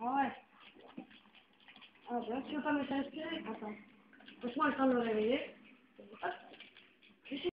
Ouais. Ah, ben, tu veux pas me laisser Attends. Laisse-moi le temps de me réveiller.